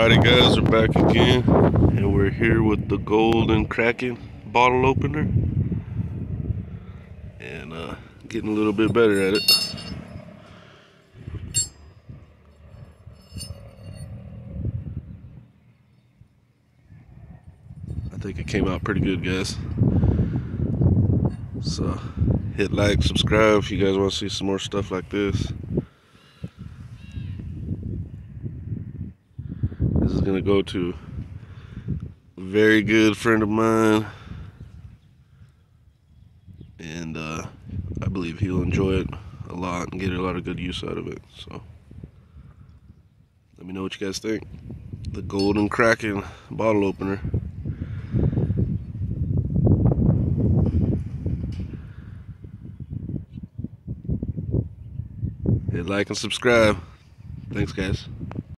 Alrighty guys, we're back again and we're here with the Golden Kraken bottle opener and uh, getting a little bit better at it. I think it came out pretty good guys. So hit like, subscribe if you guys want to see some more stuff like this. Is gonna go to a very good friend of mine, and uh, I believe he'll enjoy it a lot and get a lot of good use out of it. So, let me know what you guys think. The Golden Kraken bottle opener. Hit like and subscribe. Thanks, guys.